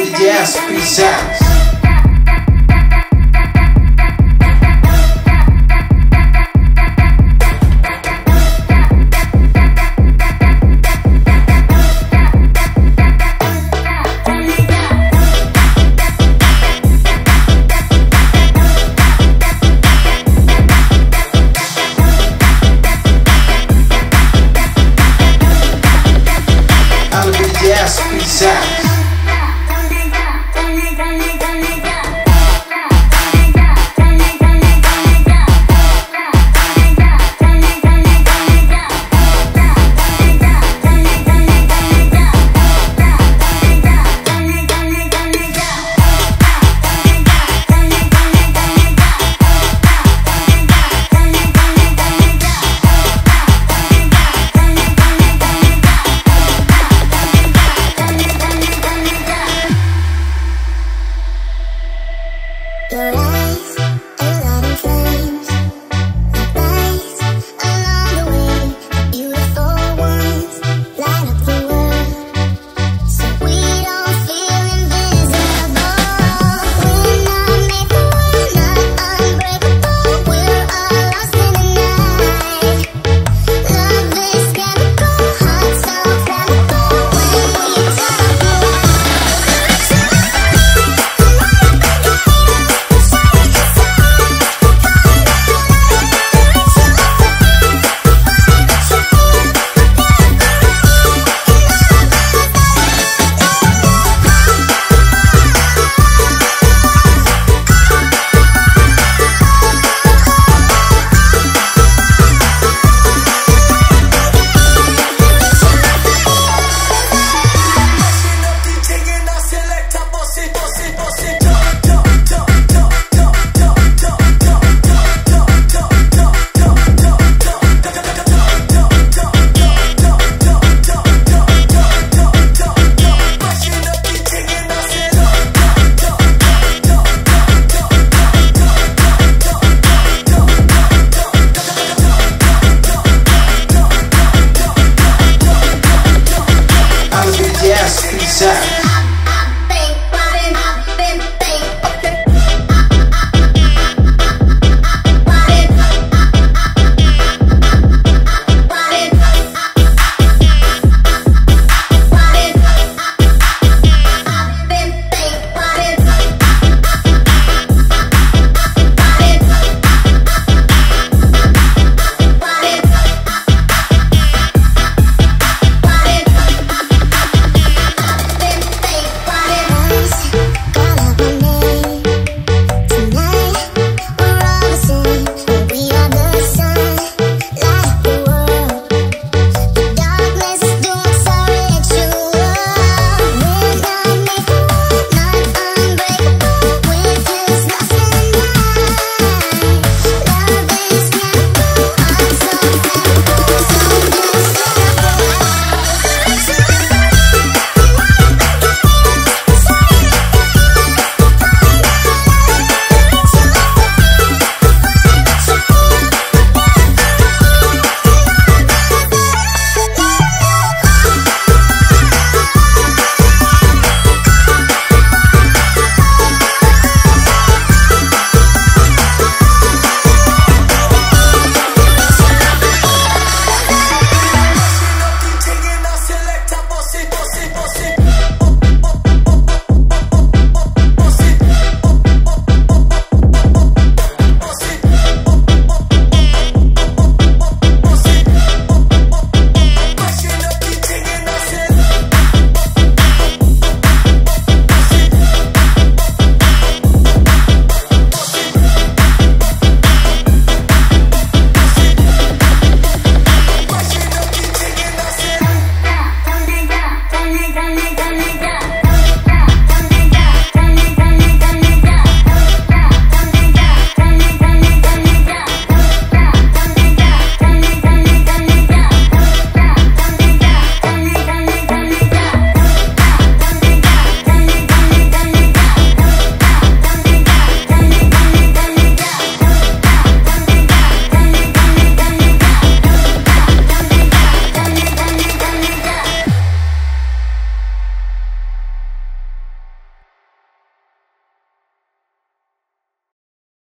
DJ S presents Yeah.